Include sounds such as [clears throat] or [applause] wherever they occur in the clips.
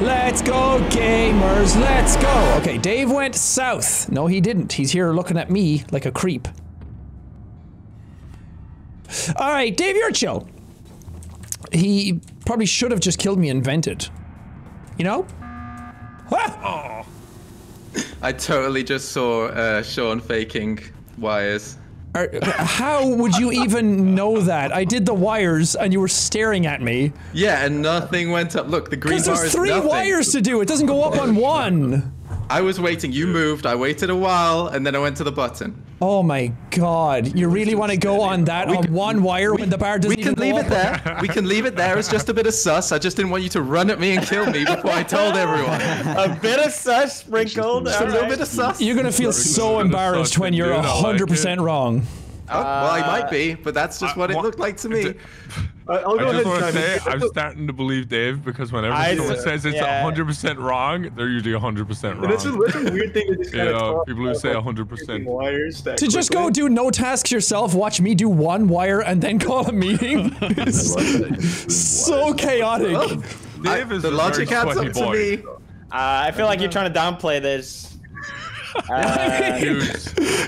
Let's go, gamers. Let's go. Okay, Dave went south. No, he didn't. He's here looking at me like a creep. All right, Dave, you're chill. He probably should have just killed me and vented. You know? Ah! I totally just saw uh, Sean faking wires. Are- how would you even know that? I did the wires and you were staring at me. Yeah, and nothing went up. Look, the green Because bar there's is three nothing. wires to do. It doesn't go up on one. I was waiting. You moved. I waited a while, and then I went to the button. Oh my god. You really want to go on that on one wire when the bar doesn't We can even leave it there. We can leave it there. It's just a bit of sus. I just didn't want you to run at me and kill me before I told everyone. A bit of sus sprinkled. Just a little bit of sus. You're gonna feel so embarrassed when you're dude, I like 100% wrong. Oh, well, I might be, but that's just Uh, what it looked like to me. uh, I'll go I just want to say I'm starting to believe Dave because whenever I- someone says it's yeah. 100% wrong, they're usually 100% And that's a, wrong. that's a weird thing to just kind [laughs] Yeah, of people who say 100%. wires To just go do no tasks yourself, watch me do one wire and then call a meeting. [laughs] [laughs] is so chaotic. Dave is the a logic adds up to boy. me. Uh, I feel like you're trying to downplay this. Uh, Dude,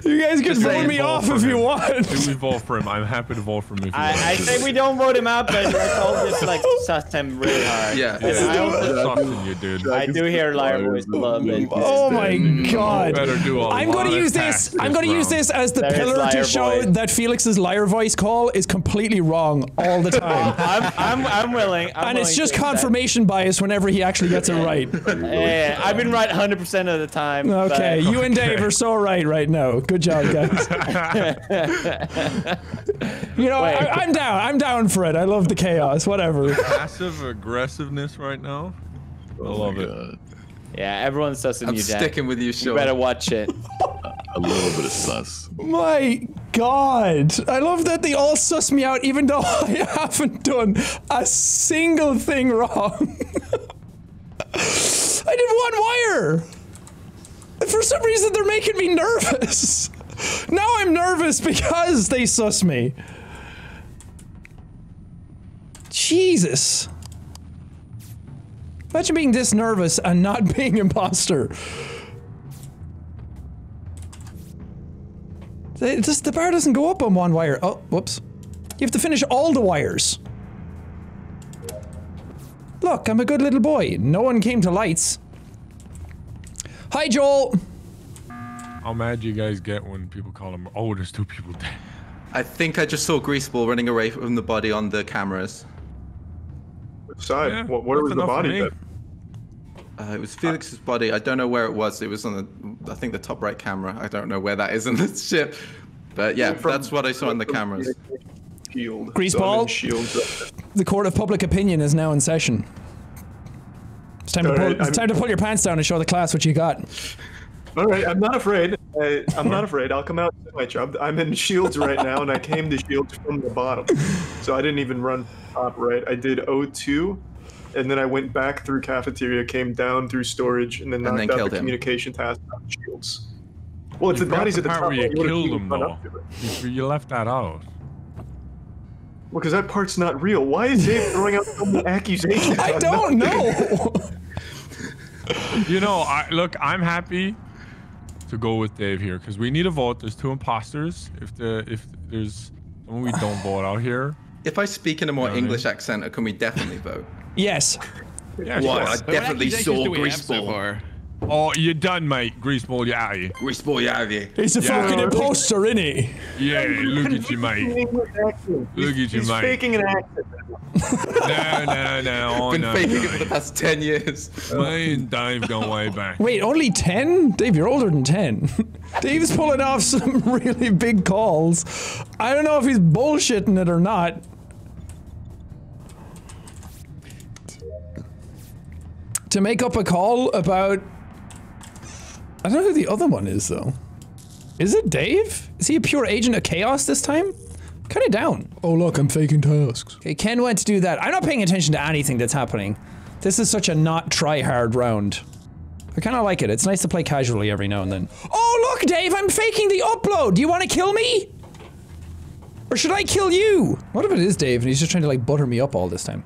You guys can Just vote me vote off for if you want. do we vote for him? I'm happy to vote for him if I, want. I say we don't vote him out, but I told this like [laughs] suss him really hard. Yeah. And I, also, Sussing you, dude. I do hear liar voice a little bit. Oh my god. Better do a I'm gonna use this. I'm going to use this as the pillar to show that Felix's liar voice call is completely wrong all the time. I'm, I'm, I'm willing. I'm and it's just to accept. confirmation bias whenever he actually gets it right. Yeah, I've been right 100% of the time. Okay, but- you and Dave are so right right now. Good job, guys. [laughs] you know, Wait. I, I'm down. I'm down for it. I love the chaos. Whatever. Passive aggressiveness right now. I love it. God. Yeah, everyone's sussing I'm you, Jack. sticking with you, You better watch it. [laughs] A little bit of sus. My God, I love that they all suss me out, even though [laughs] I haven't done a single thing wrong. I did one wire. Some reason, they're making me nervous. [laughs] Now I'm nervous because they suss me. Jesus. Imagine being this nervous and not [laughs] being imposter. It just, the bar doesn't go up on one wire. Oh, whoops. You have to finish all the wires. Look, I'm a good little boy. No one came to lights. Hi, Joel. How mad do you guys get when people call him? Oh, there's two people dead. I think I just saw Greaseball running away from the body on the cameras. Which side? Yeah, what, where was the body? then? Uh, it was Felix's body. I don't know where it was. It was on the, I think the top right camera. I don't know where that is in the [laughs] ship. But yeah, From- that's what I saw in the cameras. Shield. Greaseball? So I'm in shield. The court of public opinion is now in session. It's time, to All pull, right, it's time to pull your pants down and show the class what you got. All right, I'm not afraid. I, I'm not afraid. I'll come out do my job. I'm in shields right now, and I came to shields from the bottom, so I didn't even run top right. I did O2, and then I went back through cafeteria, came down through storage, and then knocked then out killed the him. communication task on shields. Well, it's You the forgot bodies the at the part top. where you would've killed seen them, run though. up to it. You, you left that out. Well, because that part's not real. Why is Dave throwing out so [laughs] many accusations? I don't nothing? know. You know, I look. I'm happy to go with Dave here because we need a vote. There's two imposters. If the if there's someone we don't [sighs] vote out here, If I speak in a more Yeah, I mean- English accent, can we definitely vote? yes. yeah, What? I sure. definitely saw Greaseball. Oh, you're done, mate? Greaseball, you're out of here. Greaseball, you're out of here. He's a Yeah. fucking imposter, isn't he? Yeah, look at you, mate. Look at you, He's mate. faking an accent. No, no, no. [laughs] Oh, Been no. faking it for the past 10 years. Me and Dave gone way back. Wait, only 10? Dave, you're older than 10. [laughs] Dave's pulling off some [laughs] really big calls. I don't know if he's bullshitting it or not. To make up a call about. I don't know who the other one is, though. Is it Dave? Is he a pure agent of chaos this time? Kind of down. Oh, look, I'm faking tasks. Okay, Ken went to do that. I'm not paying attention to anything that's happening. This is such a not try hard round. I kind of like it. It's nice to play casually every now and then. Oh, look, Dave, I'm faking the upload. Do you want to kill me? Or should I kill you? What if it is Dave and he's just trying to like butter me up all this time?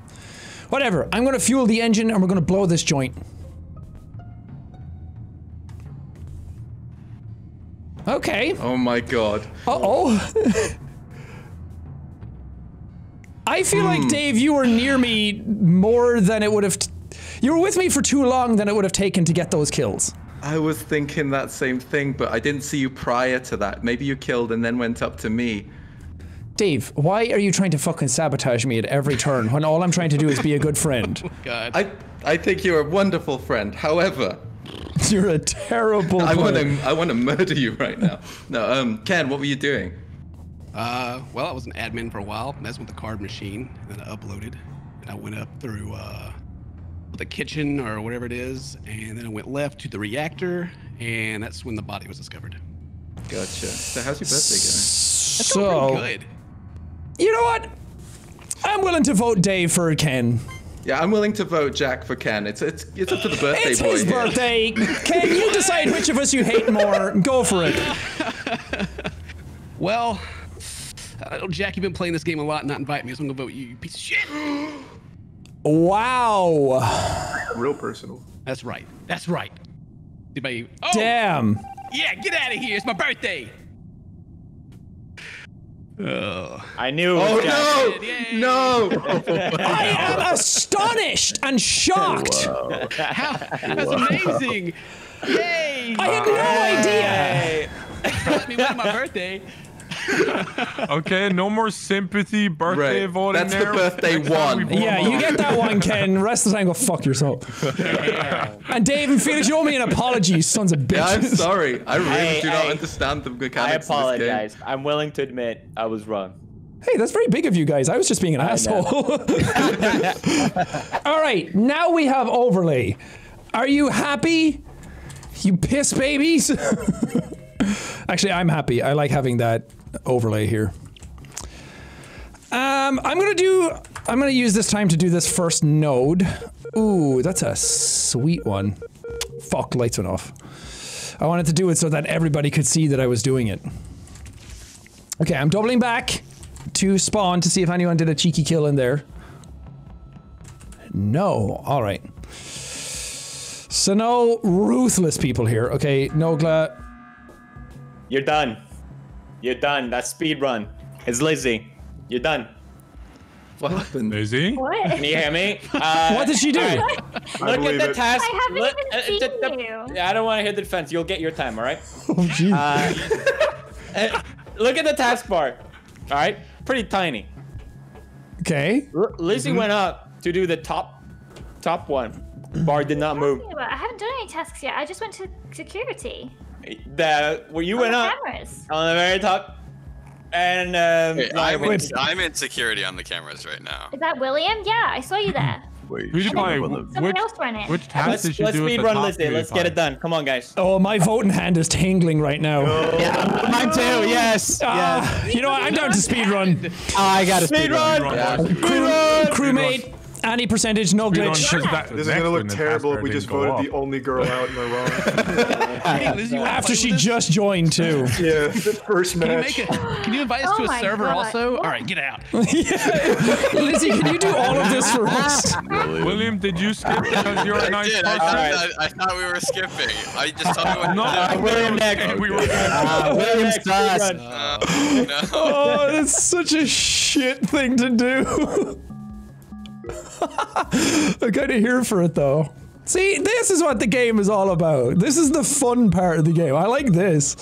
Whatever. I'm gonna fuel the engine and we're gonna blow this joint. Okay. Oh my god. Uh oh. I feel like Dave, you were near me more than it would have. T- you were with me for too long than it would have taken to get those kills. I was thinking that same thing, but I didn't see you prior to that. Maybe you killed and then went up to me. Dave, why are you trying to fucking sabotage me at every turn when all I'm trying to do is be a good friend? [laughs] God. I I think you're a wonderful friend. However, You're a terrible. I want to I want to murder you right now. No, um, Ken, what were you doing? Uh, well, I was an admin for a while, messing with the card machine, and then I uploaded, and I went up through uh, the kitchen or whatever it is, and then I went left to the reactor, and that's when the body was discovered. Gotcha. So how's your birthday So, Good. you know what? I'm willing to vote Dave for Ken. Going? Yeah, I'm willing to vote Jack for Ken. It's it's it's up to the birthday It's boy his here. birthday. Ken, you decide which of us you hate more. Go for it. Well, I know Jack, you've been playing this game a lot, and not invite me, so I'm gonna vote you, you piece of shit. Wow. Real personal. That's right. That's right. Anybody? Oh, Damn. yeah, get out of here! It's my birthday. Oh. I knew Oh was Jack. Yay. no! No! [laughs] I am astonished and shocked. How, that's amazing! Yay! I had no idea. That's me winning my birthday. [laughs] Okay, no more sympathy birthday Right, voting that's the birthday Next time we one. Yeah, you get that one, [laughs] Ken. Rest of the time, go fuck yourself. And Dave and Felix, you owe me an apology, sons of bitches. Yeah, I'm sorry. I really Hey, do not hey. understand the I mechanics of this game. apologize. I'm willing to admit I was wrong. Hey, that's very big of you guys. I was just being an asshole. [laughs] All right, now we have overlay. Are you happy? You piss babies? Actually, I'm happy. I like having that overlay here. Um, I'm gonna do. I'm gonna use this time to do this first node. Ooh, that's a sweet one. Fuck, lights went off. I wanted to do it so that everybody could see that I was doing it. Okay, I'm doubling back to spawn to see if anyone did a cheeky kill in there. No. All right. So no ruthless people here. Okay, Nogla. You're done. You're done. That's speed run. It's Lizzie. You're done. What happened? Lizzie? What? Can you hear me? [laughs] Uh, What did she do? I Look at the it. task. I haven't look, even uh, seen the- the- you. Yeah, I don't want to hear the defense. You'll get your time, all right? [laughs] Oh, jeez. Uh, [laughs] look at the taskbar. All right, pretty tiny. okay. L- Lizzie went up to do the top, top one. Bar did not move. I haven't done any tasks yet. I just went to security. The where you On went the up cameras. on the very top, and um, Hey, Ryan I'm, in, I'm in security on the cameras right now. Is that William? Yeah, I saw you there. [laughs] Wait, PewDiePie, Sean, what Someone which, else ran it. which task let's did you let's do at speed run top, Lizzie. Let's get it done. Come on, guys. Oh, my voting hand is tingling right now. [laughs] Mine too. Yes. Ah, you know what? I'm down to speed run. I got a speed run. Crew, crewmate, any percentage, no Speed run, glitch. 'cause that- This is gonna look terrible if we just voted up. the only girl out in the wrong. [laughs] Hey, Lizzie, you wanna After she just joined too. [laughs] yeah, the first Can you match. make it? Can you invite us Oh to a server God. also? All right, get out. [laughs] Lizzie, can you do all of this for us? Really? William, did you skip because you're a I nice did. I person? thought, I, I thought we were skipping. I just told me what No, to do. William next. we were. Uh, William sus. Uh, no. Oh, that's such a shit thing to do. [laughs] I'm kind of here for it though. See, this is what the game is all about. This is the fun part of the game. I like this.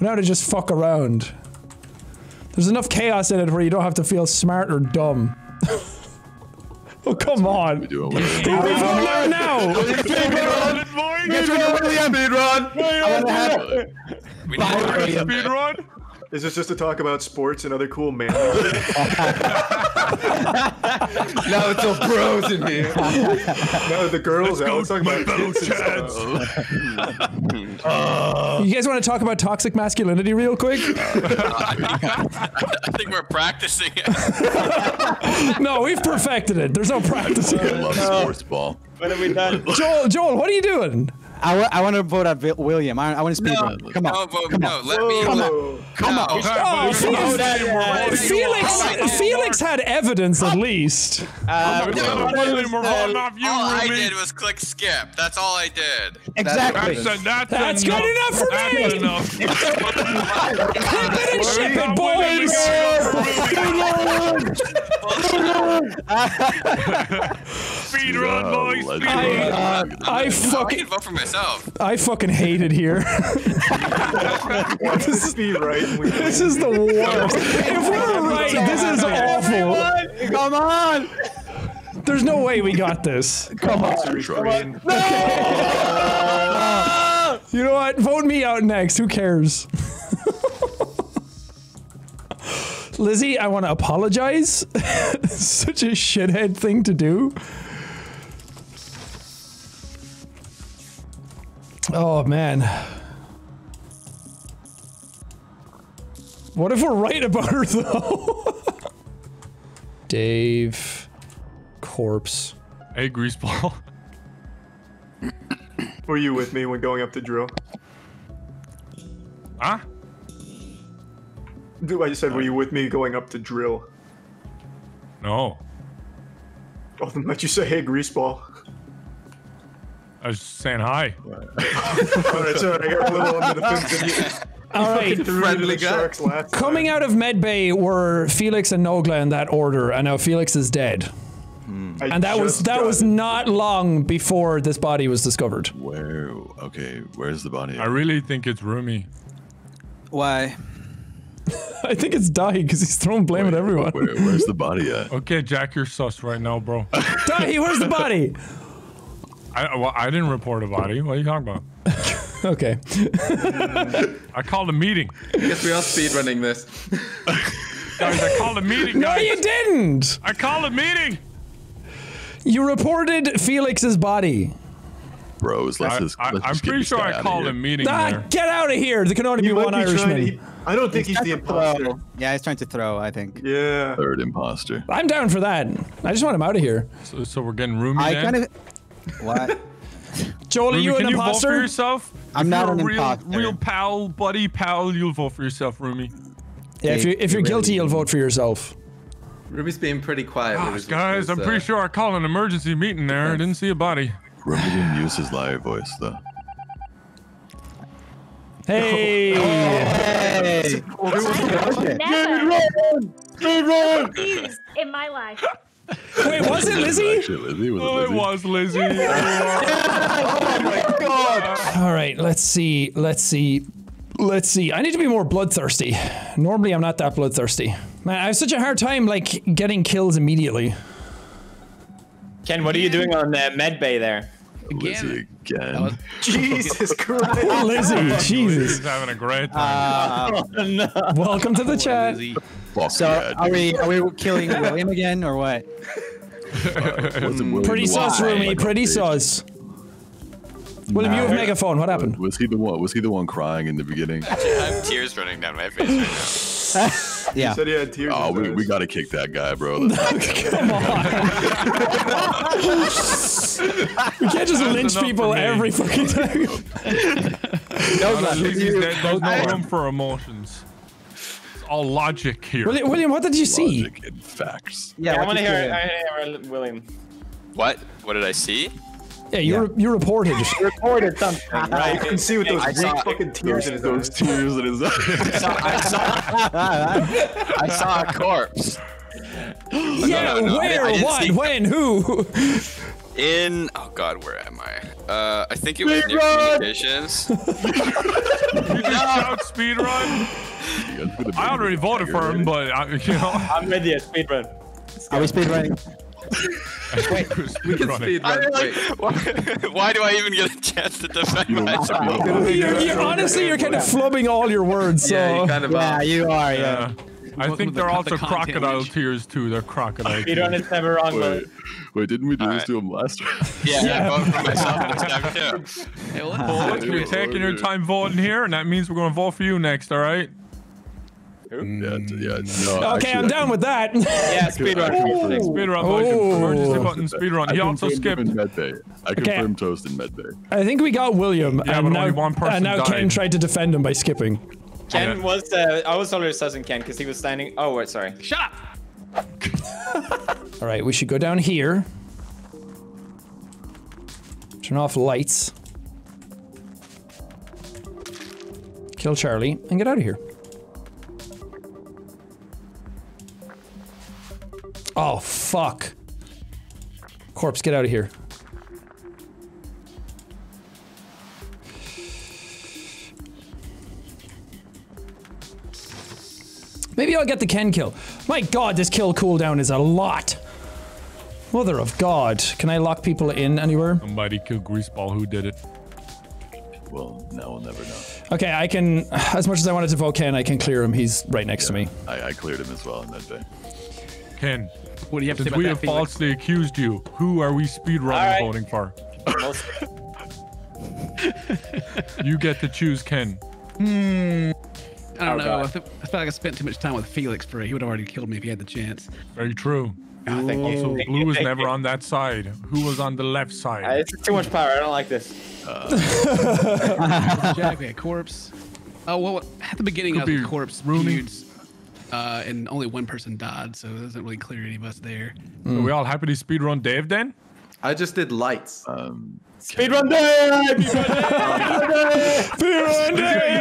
Now to just fuck around. There's enough chaos in it where you don't have to feel smart or dumb. [laughs] oh, come on. We do it. People vote out now. We need to Speed? Is this just to talk about sports and other cool man? [laughs] Now it's all bros in here. no, the girls out. Let's talk about tits and stuff. [laughs] Uh. You guys want to talk about toxic masculinity real quick? [laughs] I think we're practicing it. No, we've perfected it. There's no practicing I it. love sports ball. What have we done? Joel, Joel, what are you doing? I, wa- I want to vote out Vi- William. I, I want to speed run. Come on. No, vote, Come no, on. let me. Come let- on. Come on. Oh, Felix, Felix, Felix had evidence at least. Uh, No, William, we're off you, all I did was click skip. That's all I did. Exactly. That's, that's, That's enough. good enough for That's me. enough. [laughs] Clip it and ship it, Not willing to boys. [laughs] Speed run, boys. Speed run. I, I I fucking, can vote for myself. I fucking hate it here. This is be right. This is the worst. If we're right, this is awful. Come on. There's no way we got this. Come on, Queen. You know what? Vote me out next. Who cares? Lizzie, I want to apologize. [laughs] Such a shithead thing to do. Oh man. What if we're right about her though? [laughs] Dave corpse. Hey, greaseball. [coughs] Were you with me when going up to drill? Huh? Dude, I just said, were you with me going up to drill? No. Oh, then let you say, hey, greaseball. I was just saying hi. Alright, sorry, I got a little under the fence. All right. Friendly guy. sharks last Coming out of Medbay were Felix and Nogla in that order, and now Felix is dead. time. I And that was that was it. not long before this body was discovered. Where? Okay, where's the body? I really think it's Rumi. Why? [laughs] I think it's Dahi because he's throwing blame at everyone. Where, where's the body at? Okay, Jack, you're sus right now, bro. [laughs] Dahi, where's the body? [laughs] I well, I didn't report a body. What are you talking about? [laughs] Okay. I called a meeting. I guess we are speedrunning this. [laughs] Guys, I called a meeting, No, guys. you didn't. I called a meeting. You reported Felix's body. Bros, let's I, just. I, let's I'm get pretty this sure guy I called a meeting Ah, there. get out of here. There can only be He might one be trying Irishman. to- he- I don't think he's the imposter. Throw. Yeah, he's trying to throw. I think. Yeah. Third imposter. I'm down for that. I just want him out of here. So, so we're getting Rumi. I then? kind of. What? [laughs] Joel, are Rumi, you can an you vote for yourself? I'm If not you're an a real, imposter. real pal, buddy, pal, you'll vote for yourself, Rumi. Yeah, if, you, if you're guilty, you'll vote for yourself. Ruby's being pretty quiet. Gosh, guys, I'm uh, pretty sure I called an emergency meeting there. I didn't see a body. Ruby didn't use his live voice though. Hey. Hey. Never used in my life. Wait, was it Lizzie? Actually, Lizzie was Lizzie. Oh, it Lizzie. was Lizzie. [laughs] All right, let's see. Let's see. Let's see. I need to be more bloodthirsty. Normally, I'm not that bloodthirsty. Man, I have such a hard time like getting kills immediately. Ken, what are you doing on uh, med bay there? Lizzie again. [laughs] Jesus [laughs] Christ. Lizzie, Jesus. He's having a great time. Uh, [laughs] Welcome to the chat. Fuck so yeah, are we are we killing William again or what? Wasn't Pretty the one Rumi. like, Pretty sauce. stage? sus. William, you have megaphone. What happened? Was he the one? Was he the one crying in the beginning? I have tears running down my face right now. Yeah. Said he had tears. Oh, we, we gotta kick that guy, bro. Come on. [laughs] we can't just lynch people every fucking time. now. At least he's. There's no room for emotions. It's all logic here. William, William, what did you see? logic and facts. Yeah, I want to hear, doing? I wanna hear William. What? What did I see? Yeah, you re- you reported. [laughs] you Reported something, I right? can see with those I weak saw- fucking tears in his Those eyes. tears in his eyes. [laughs] I saw, I saw, I saw a corpse. yeah, no, no, I where, didn't- I didn't what, when, who? In oh god, where am I? Uh, I think it was near communications. [laughs] You just shout speed run. I already voted for him, but I, you know, [laughs] I'm with you, speedrun. Are we speed running? We can speed I run. mean, Wait. like, [laughs] why, why do I even get a chance to defend myself? You're, you're honestly, you're kind of flubbing all your words. So Yeah, you kind of Yeah, are. you are. yeah. Yeah. I think to they're cut also the crocodile witch. tears too. They're crocodile Speedrun tears. is never wrong, Wait, wait, didn't we do this Alright. to him last time? Yeah, I voted for myself this time too. Hey, what? Well, you're taking your time voting here, and that means we're going to vote for you next. All right? Yeah, yeah. Mm, no, Okay, actually, I'm I down can- with that. Yeah, I speedrun. can confirm- Speedrun, boys. Oh. Emergency Oh. button, speedrun. I He also skipped. in medbay. I confirmed toast in medbay. I think we got William, Yeah, and but now, only one person and now Ken tried to defend him by skipping. Ken Yeah. was. Uh, I was already sussing Ken because he was standing. Oh, wait, sorry. Shut up! [laughs] All right, we should go down here. Turn off lights. Kill Charlie and get out of here. Oh, fuck. Corpse, get out of here. Maybe I'll get the Ken kill. My god, this kill cooldown is a lot. Mother of God. Can I lock people in anywhere? Somebody killed Greaseball. Who did it? Well, now we'll never know. Okay, I can. [sighs] As much as I wanted to vote Ken, I can clear him. He's right next to me. I, I cleared him as well in medbay. Ken, What do you have to say since about we that, have Felix? falsely accused you, who are we speedrunning Alright. voting for? [laughs] [laughs] You get to choose Ken. Hmm. I don't Oh, know. I, feel, I feel like I spent too much time with Felix for it. He would have already killed me if he had the chance. Very true. Oh, thank you. Also, Blue was never you. on that side. Who was on the left Uh, side? it's too much power. I don't like this. [laughs] Jack, we had corpse. Oh well, at the beginning Could of the corpse Rooney. feuds, uh, and only one person died, so it doesn't really clear any of us there. Are we all happy to speedrun Dave then? I just did lights. Um, Speedrun day!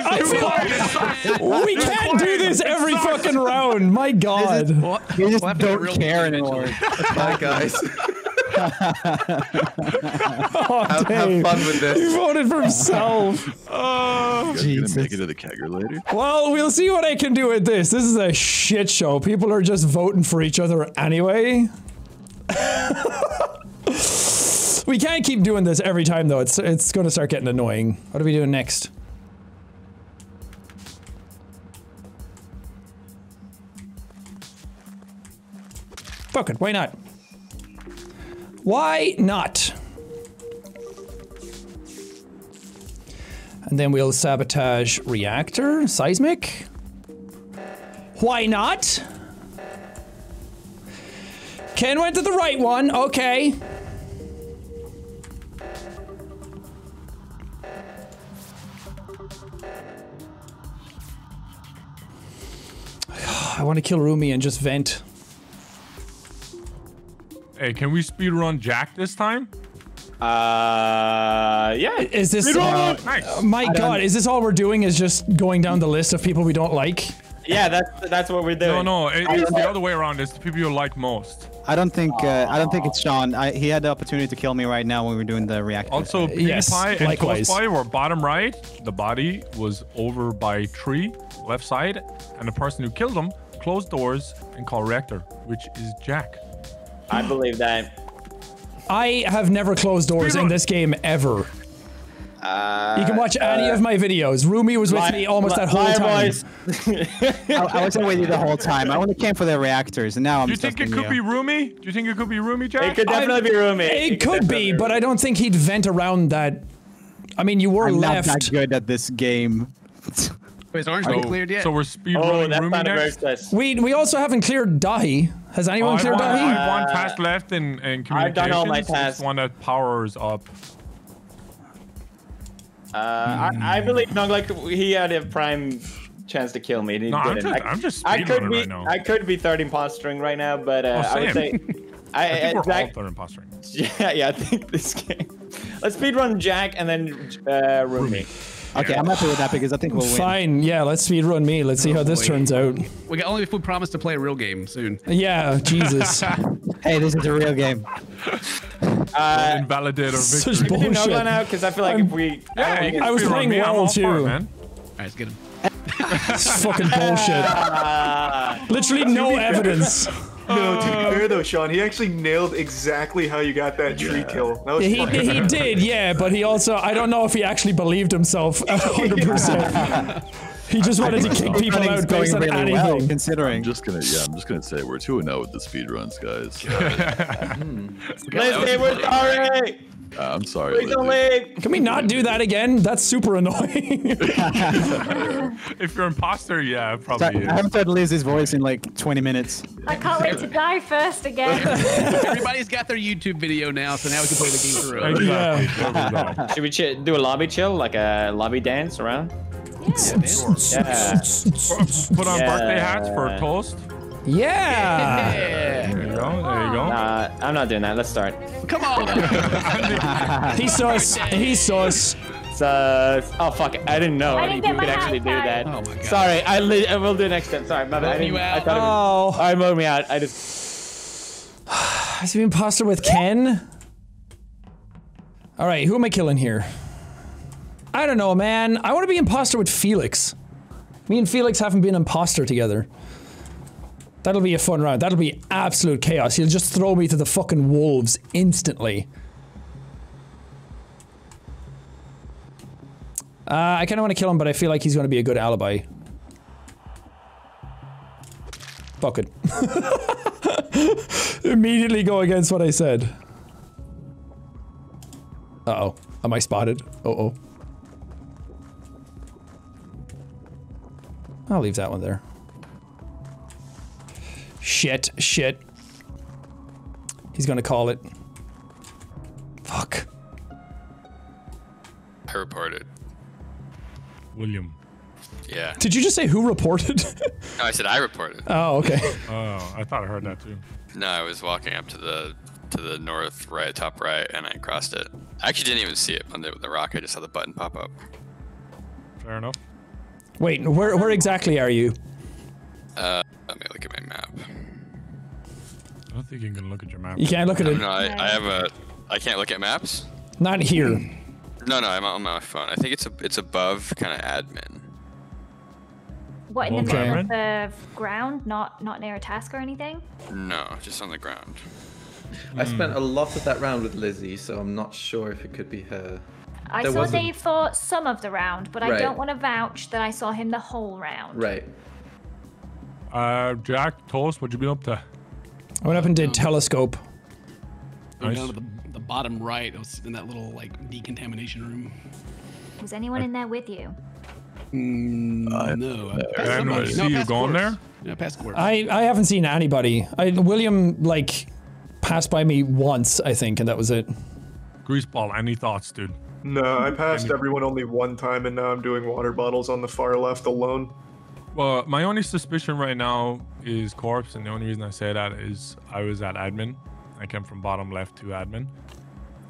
I feel like [laughs] we can't do this every fucking round. My God. You just We'll have to get don't care anymore. [laughs] Bye, guys. [laughs] Oh, have, have Dave. fun with this. He voted for himself. oh, you guys gonna Jesus. make it to the kegger later? Well, we'll see what I can do with this. This is a shit show. People are just voting for each other anyway. We can't keep doing this every time though. It's it's going to start getting annoying. What are we doing next? Fuck it, why not? Why not? And then we'll sabotage reactor, seismic. Why not? Ken went to the right one, okay. I want to kill Rumi and just vent. Hey, can we speedrun Jack this time? Uh, yeah. Is this? Uh, Nice. my God, is this all we're doing? Is just going down the list of people we don't like? Yeah, that's that's what we're doing. No, no, it, it's the other way around. It's the people you like most. I don't think uh, I don't think it's Sean. I, he had the opportunity to kill me right now when we were doing the reactor. Also, Yes, PewDiePie and likewise. Toastpie were bottom right. The body was over by tree, left side, and the person who killed him closed doors and call reactor, which is Jack. I believe that. I have never closed doors in Speedrun. this game ever. Uh, You can watch any of my videos. Rumi was with li- me almost li- that whole liar time. boys. I, I wasn't with you the whole time. I only came for the reactors, and now I'm Do you think it trusting could be Rumi? Do you think it could be Rumi, Jack? It could definitely be roommate. It could be, but I don't think he'd vent around that. I mean, you were I'm left. not that good at this game. [laughs] Wait, is orange so, cleared yet? so we're Oh, speedrunning that Rumi next. sus. We we also haven't cleared Dahi. Has Oh, anyone I cleared have one, I Dahi? have one task left in, in communications. I've done all my tasks. one that powers up. Uh, I, I believe no, like he had a prime chance to kill me. And he No, I'm just- I, I'm just I could be right now. I could be third impostering right now, but uh, Oh, I would say. [laughs] I, I think uh, we're all third impostering. [laughs] yeah, yeah, I think this [laughs] game. Let's speedrun Jack and then uh, Rumi. Okay, I'm happy with that because I think we'll win. Fine, yeah. Let's speed run me. Let's see how this boy. turns out. we got only if we promise to play a real game soon. Yeah, Jesus. [laughs] Hey, this is a real game. [laughs] Uh, Invalidate our victory. we can do bullshit. Nogla now because I feel like I'm- if we Yeah, you can I was playing me. I'm well, all for too. man. All right, let's get him. [laughs] It's fucking bullshit. Literally no evidence. [laughs] No, to be uh, fair though, Sean, he actually nailed exactly how you got that tree kill. That was He, fucking- he did, yeah, but he also, I don't know if he actually believed himself [laughs] 100%. He just wanted to [laughs] kick people Running out based on really anything. well, considering. I'm just gonna, yeah, I'm just gonna say we're two and zero with the speed runs, guys. Lizzie, we're sorry. Uh, I'm sorry. Please don't leave. Can we not do that again? That's super annoying. [laughs] If you're imposter, yeah, it So probably I haven't is. heard Lizzie's voice in like 20 minutes. I can't wait to die first again. [laughs] Everybody's got their YouTube video now, so now we can play the game through. Exactly. There we go. Should we ch- do a lobby chill, like a lobby dance around? yeah. Yeah. Put on birthday hats for a toast. Yeah. There you go. There you go. Uh, I'm not doing that. Let's start. Come on. He's sus. He's sus. So, oh fuck! It. I didn't know I didn't people could my actually do that. Oh my god. Sorry, I, li- I will do it next time. Sorry, my bad. I didn't. I out. thought it was. Oh. All right, vote me out. I just. Is he imposter with Ken? All right, who am I killing here? I don't know, man. I want to be imposter with Felix. Me and Felix haven't been imposter together. That'll be a fun round. That'll be absolute chaos. He'll just throw me to the fucking wolves instantly. Uh, I kind of want to kill him, but I feel like he's going to be a good alibi. Fuck it. [laughs] Immediately go against what I said. Uh oh. Am I spotted? Uh oh. I'll leave that one there. Shit, shit. He's gonna call it. Fuck. I reported. William. Yeah. Did you just say who reported? No, I said I reported. [laughs] oh, okay. Oh, I thought I heard that too. No, I was walking up to the to the north right, top right, and I crossed it. I actually didn't even see it on the, the rock. I just saw the button pop up. Fair enough. Wait, where where exactly are you? Uh, think you can look at your map. You can't look at it. No, I, I have a. I can't look at maps. Not here. No, no, I'm on my phone. I think it's a, it's above kind of admin. What in the Okay. middle of the ground, not not near a task or anything? No, just on the ground. I spent a lot of that round with Lizzie, so I'm not sure if it could be her. I There saw wasn't- Dave for some of the round, but I Right. don't want to vouch that I saw him the whole round. Right. Uh, Jack, Toast, what you been up to? I went up and did telescope. Go Nice. down to the, the bottom right. I was in that little like decontamination room. Was anyone in there with you? Mm, no. I I passed didn't see no, you past going there. Yeah, past corpse. I I haven't seen anybody. I William like passed by me once, I think, and that was it. Greaseball, any thoughts, dude? No, I passed everyone only one time, and now I'm doing water bottles on the far left alone. Well, my only suspicion right now is corpse, and the only reason I say that is I was at admin. I came from bottom left to admin.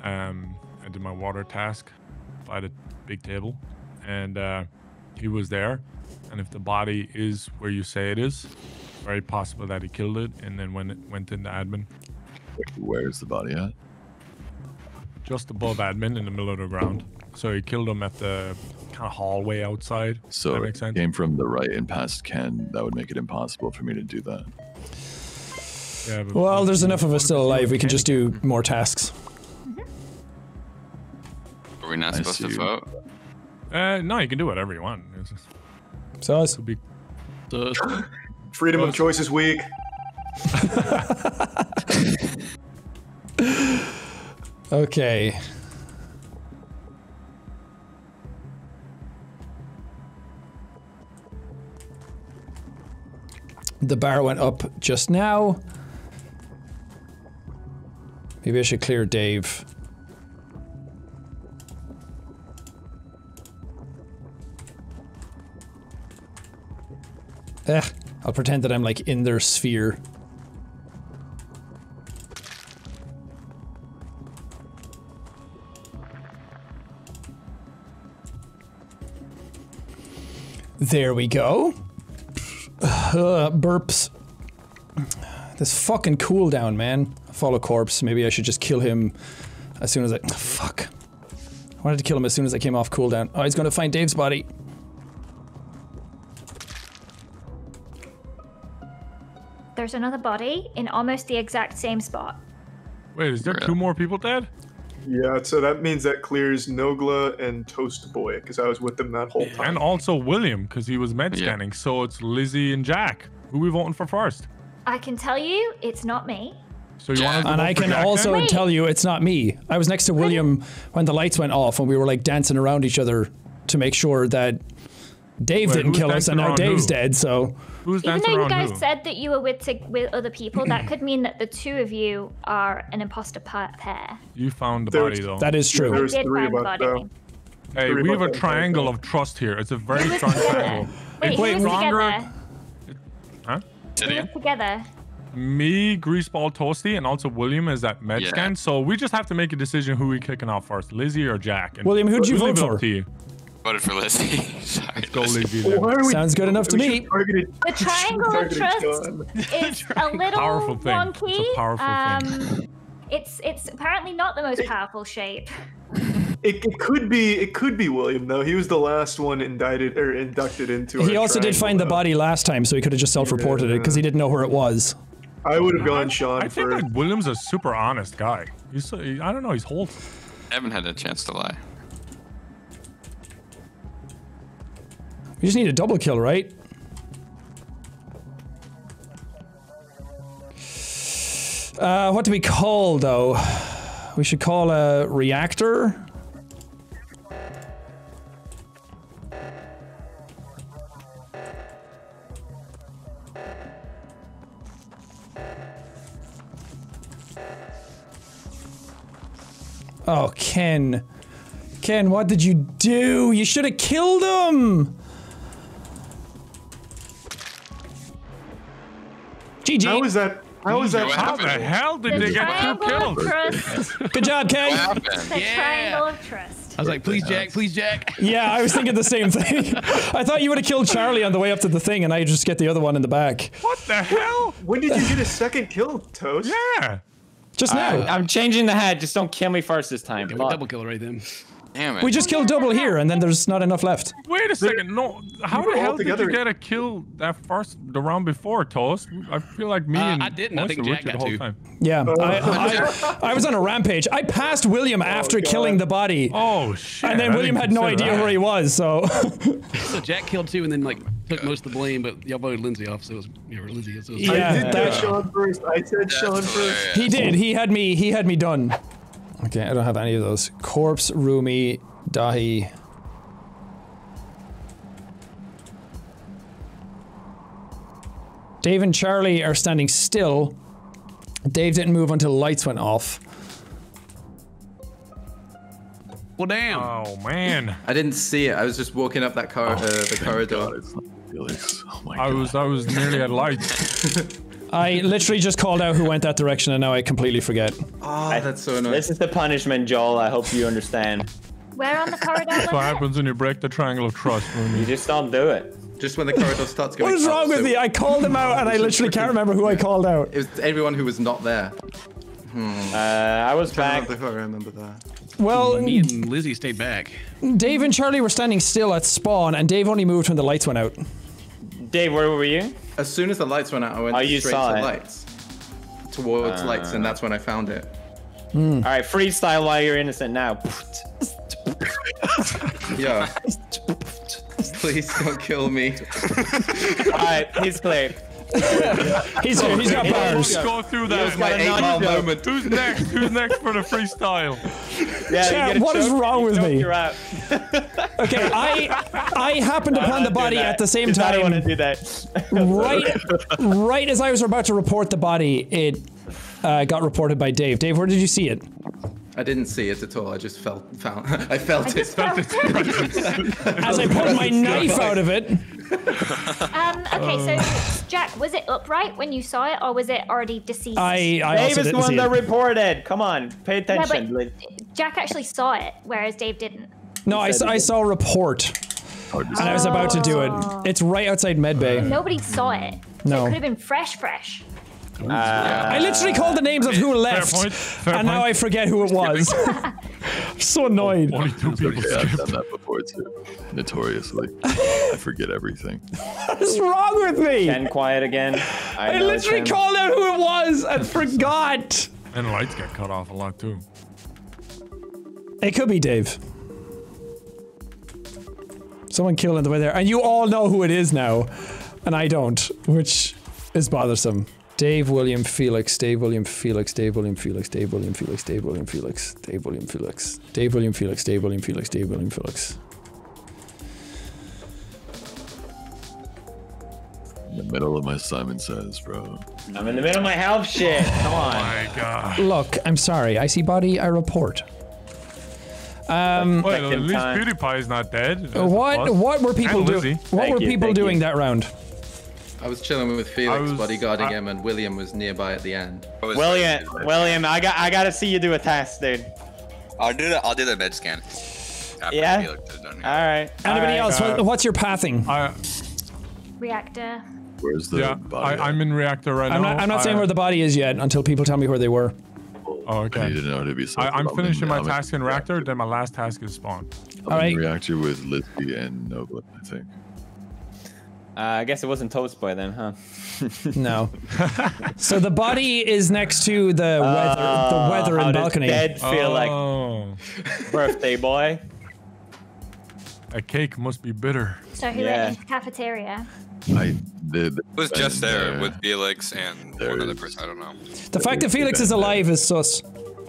Um, I did my water task by the big table, and uh, he was there. And if the body is where you say it is, very possible that he killed it and then went it went into admin, Where's the body at? just above admin in the middle of the ground. So he killed him at the kind of hallway outside. So that makes sense. came from the right and past Ken. That would make it impossible for me to do that. Yeah, but Well, there's enough of us still alive. We can just do more tasks. Are we not I supposed to vote? Uh, no, you can do whatever you want. It's just, So it's it'll be So, [laughs] Freedom of choice is weak. [laughs] okay. The bar went up just now. Maybe I should clear Dave. Eh, I'll pretend that I'm like in their sphere. There we go. Uh, burps. This fucking cooldown, man. Follow corpse. Maybe I should just kill him as soon as I. fuck. I wanted to kill him as soon as I came off cooldown. Oh, he's gonna find Dave's body. There's another body in almost the exact same spot. Wait, is there two more people dead? Yeah, so that means that clears Nogla and Toast Boy because I was with them that whole time. And also William, because he was med Yeah. scanning. So it's Lizzie and Jack. Who we voting for first? I can tell you, it's not me. So you want to And I can Jack also then? Tell you it's not me. I was next to William when the lights went off and we were like dancing around each other to make sure that Dave Wait, didn't kill us and now Dave's who? dead, so Who's Even though you guys who? said that you were with to- with other people, that [clears throat] could mean that the two of you are an imposter pair. You found the There body was- though. that is true. there I did three find of the us, body. though. hey, we have a triangle of trust here. It's a very strong triangle. Wait, It's who was stronger. together? Huh? Say it Who again. was together? Me, Greaseball, Toasty, and also William is at med Yeah. scan. So we just have to make a decision who we kicking off first, Lizzie or Jack. And William, who'd you we'll vote leave it for? To you. Voted for Lizzie. [laughs] Sorry. Go Lizzie. Lizzie. Why are we- Sounds good enough to me. targeted- The triangle of trust Sean. is [laughs] a little Powerful thing. It's a wonky. powerful um, thing. It's it's apparently not the most powerful shape. It, it could be it could be William though. He was the last one indicted or inducted into. He also did triangle, find the body last time, so he could have just self-reported it because he didn't know where it was. I would have gone Sean I think first. like William's a super honest guy. He's so, I don't know. He's wholesome. I haven't had a chance to lie. We just need a double kill, right? Uh, what do we call though? We should call a reactor. Oh, Ken. Ken, what did you do? You should have killed him! GG. How was that? How was that? How the hell did The they get two kills? [laughs] Good job, Ken. What happened? The Yeah. triangle of trust. I was like, please, Jack, please, Jack. Yeah, I was thinking the same thing. [laughs] I thought you would have killed Charlie on the way up to the thing, and I just get the other one in the back. What the hell? When did you get a second kill, Toast? Yeah. Just now. I'm changing the head. Just don't kill me first this time. Yeah, we Fuck. double kill right then. Damn it. we just killed double here, and then there's not enough left. Wait a second. No. How the hell did you get a kill that first the round before, Toast? I feel like me Uh, and I didn't. I think Jack got the whole two. time. Yeah, I, [laughs] I, I was on a rampage. I passed William after God. killing the body, Oh shit. and then I William had no idea that. where he was. So [laughs] So Jack killed two and then like took most of the blame, but y'all voted Lindsay off, so it was you know, Lindsay. So it was Yeah. I did that- Sean first. I said Sean first. hilarious. he did. He had me. He had me done. Okay, I don't have any of those. Corpse, Rumi, Dahi. Dave and Charlie are standing still. Dave didn't move until the lights went off. Well, damn. Oh man. I didn't see it. I was just walking up that cor- uh, the Thank corridor. God it's not Felix. Oh my I God. was I was nearly at lights. [laughs] I literally just called out who went that direction, and now I completely forget. Oh, that's so annoying. This is the punishment, Joel. I hope you understand. Where on the corridor That's what happens when you break the triangle of trust. Rooney. You just don't do it. Just when the corridor starts [laughs] going What is up, wrong with so me? I called him out, and I literally can't remember who I called out. It was everyone who was not there. Uh, I was I back. remember I remember that. Well, Me and Lizzie stayed back. Dave and Charlie were standing still at spawn, and Dave only moved when the lights went out. Dave, where were you? As soon as the lights went out, I went Oh, you straight saw to it. lights. Towards ah. lights, and that's when I found it. Hmm. All right, freestyle while you're innocent now. Yeah. [laughs] Please don't kill me. All right, he's clear. [laughs] He's here. He's got Let's bars. go through that. was my eight mile moment. Who's next? Who's next for the freestyle? Yeah, you Chat, get a what is wrong you with me? Okay, [laughs] I I happened upon the body at the same Because I don't want to do that. Right, right as I was about to report the body, it uh, got reported by Dave. Dave, where did you see it? I didn't see it at all. I just felt found. [laughs] I felt it. Felt it. As I pulled my [laughs] knife out of it. Um, okay, so Jack, was it upright when you saw it, or was it already deceased? I I Dave is the one that reported. Come on, pay yeah, attention. but Jack actually saw it, whereas Dave didn't. No, I saw a report, and I was about to do it. It's right outside medbay. Nobody saw it. So No. It could have been fresh, fresh. Uh, I literally called the names of who left, point, fair and now I forget who it was. I'm [laughs] so annoyed. 42 It's people okay, I've done that before too. Notoriously. I forget everything. [laughs] What's wrong with me? Ken quiet again. I, I literally him. called out who it was and forgot. And lights get cut off a lot too. It could be Dave. Someone killed on the way there, and you all know who it is now, and I don't, which is bothersome. Dave William Felix, Dave William Felix, Dave William Felix, Dave William Felix, Dave William Felix, Dave William Felix, Dave William Felix, Dave William Felix, Dave William Felix. In the middle of my Simon Says, bro. I'm in the middle of my health shit. Come Oh on. my god. Look, I'm sorry. I see body. I report. Um, Wait, at least time. PewDiePie is not dead. That's what what were people doing? What Thank were you, people thank doing you. that round? I was chilling with Felix was- bodyguarding I- him, and William was nearby at the end. What was William, William, I got, I gotta see you do a test, dude. I'll do the I'll do the med scan. After Yeah? Felix is done. All right. Anybody all right. else? What, what's your pathing? I, Reactor. Where's the yeah, body? I, I'm in reactor right I'm now. not. I'm not I- saying where the body is yet until people tell me where they were. Oh, oh I okay. need to know to be I, I'm finishing my task in reactor, reactor. then my last task is spawn. I'm All in right. reactor with Lizzie and Nogla, I think. Uh, I guess it wasn't Toast Boy then, huh? [laughs] No. [laughs] so the body is next to the weather. The weather How and balcony. Dead feel like oh, birthday boy. A cake must be bitter. So who Yeah. went into cafeteria? I did. It was just there with Felix and one other person. I don't know. The fact that Felix is alive is sus.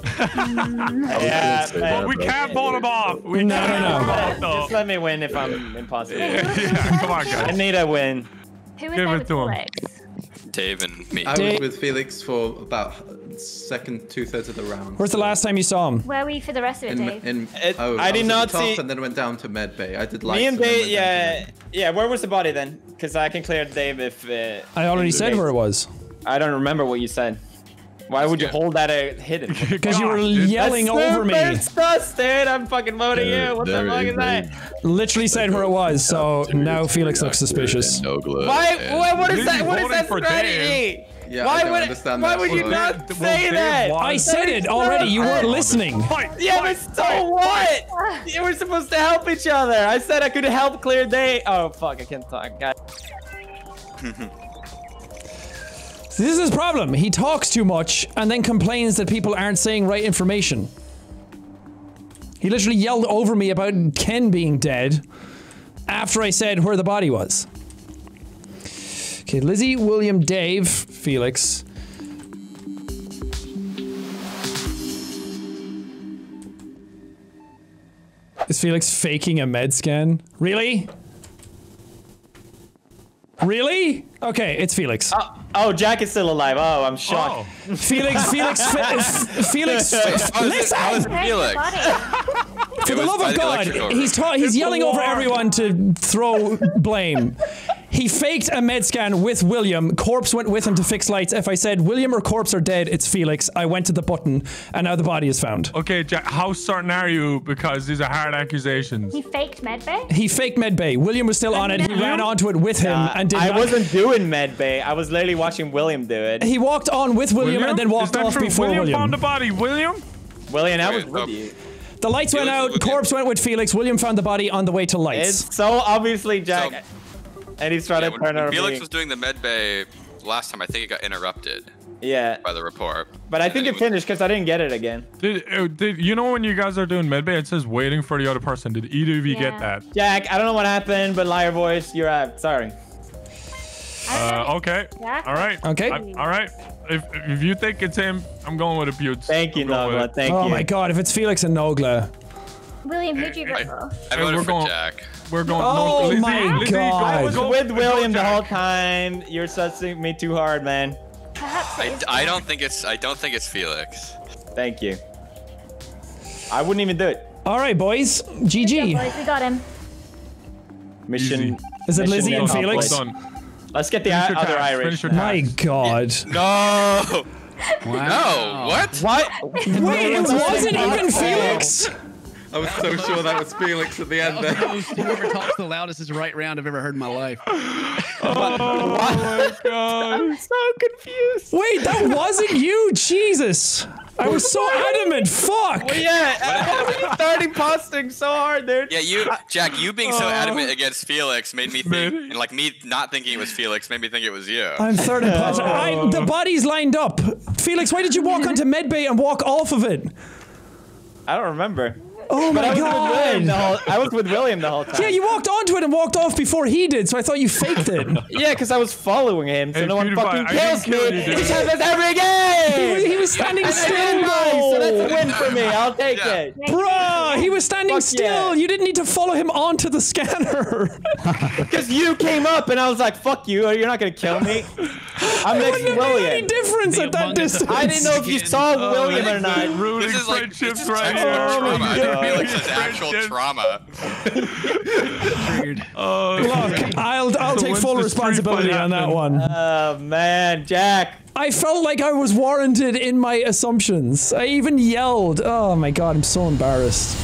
Yeah, say man. that, We bro. can't vote him off. We No, can't no, no. vote him off, though. Just let me win if I'm impossible. Yeah, come on, guys. I need a win. Who was Give it with to him. Felix? Dave and me. I Dave- was with Felix for about second two thirds of the round. Where's the last time you saw him? Where were you for the rest of it, In, Dave? in, It- oh, I did was at not the top see- and then went down to med bay. I did lights. Me and then Dave, went down to yeah, yeah. Where was the body then? Because I can clear Dave if. Uh, I already said where it was. I don't remember what you said. Why would you hold that uh, hidden? [laughs] Because you were dude. yelling That's over me. super sus, dude. I'm fucking voting There- you. What the there fuck is is that? a- Literally said where it was, so now Felix looks suspicious. and Nogla Why? What, what is that? What is that for strategy? Yeah, why I would understand Why that would you one. not Well, say Dave that? won. I said it already. You weren't listening. [laughs] Fight, Yeah, fight, but so what? You were supposed to help each other. I said I could help clear Dave. Oh fuck, I can't talk. God. [laughs] This is his problem. He talks too much and then complains that people aren't saying right information. He literally yelled over me about Ken being dead after I said where the body was. Okay, Lizzie, William, Dave, Felix. Is Felix faking a med scan? Really? Really? Okay, it's Felix. Uh, Oh, Jack is still alive. Oh, I'm shocked. Oh, [laughs] Felix, Felix, Fe- Felix. [laughs] How is it, how is Listen, Felix? for the love of God, he's ta- he's yelling over everyone to throw blame. He faked a med scan with William. Corpse went with him to fix lights. If I said William or Corpse are dead, it's Felix. I went to the button, and now the body is found. okay, Jack. How certain are you? Because these are hard accusations. He faked medbay? He faked med bay. William was still on it. He ran onto it with him Uh, and did I not- wasn't doing med bay. I was literally watching William do it. He walked on with William, and then Is walked that off true? before William, William. found the body. William. William, I was Wait, with you. The lights went out. was with you. Corpse went with Felix. William found the body on the way to lights. It's so obviously Jack. So- and he's trying Yeah, to turn when over Felix me. was doing the med bay last time, I think it got interrupted Yeah. by the report. But I think then it finished because I didn't get it again. Did, uh, did you know when you guys are doing medbay, it says waiting for the other person. Did either of you Yeah. get that? Jack, I don't know what happened, but liar voice, you're out. Sorry. Uh, okay. Yeah. All right. Okay. I- all right. If if you think it's him, I'm going with a Butte. Thank you, I'm going with Nogla. Thank oh you. Oh my God! If it's Felix and Nogla. William, who'd you I, vote for? I Hey, voted we're for going- Jack. We're going. Oh no, Lizzie, my Lizzie, God. go- I was go- with go William the whole time. You're sussing me too hard, man. I, I don't think it's I don't think it's Felix. Thank you. I wouldn't even do it. All right, boys. Yeah, GG. boys, we got him. Mission. Easy. Is it Lizzie and. Felix? Done. Let's get the Finish your other task, Irish. My God. No. [laughs] Wow. No. What? What? Wait, it wasn't even Felix. I was so sure that was Felix at the end there. Host, [laughs] whoever talks the loudest is right round I've ever heard in my life. [laughs] Oh my god. I'm so confused. Wait, that wasn't you. Jesus. I was so adamant. Fuck. Yeah, why were you starting posting so hard, dude? Yeah, you, Jack, you being so oh. adamant against Felix made me think, and like me not thinking it was Felix made me think it was you. I'm third and pos- I, The body's lined up. Felix, why did you walk onto medbay and walk off of it? I don't remember. Oh But I my was with William the god! whole. I was with William the whole time. Yeah, you walked onto it and walked off before he did, so I thought you faked it. [laughs] Yeah, because I was following him, so Hey, no one PewDiePie, fucking I kills me. you, dude. Which happens every game. he was standing And still, didn't so that's a win for me. I'll take Yeah. it. bro. he was standing Fuck still. yeah. You didn't need to follow him onto the scanner. [laughs] Because you came up and I was like, "Fuck you! You're not gonna kill me." [laughs] I'm next to Wouldn't have any difference The at that distance. I didn't know if you saw Oh, William or not. This is like friendships this is right actual Uh, here. trauma. my I feel like God. this is actual trauma. Triggered. [laughs] Oh, Look, I'll I'll So take full responsibility on that one. Oh man, Jack. I felt like I was warranted in my assumptions. I even yelled. Oh my god, I'm so embarrassed.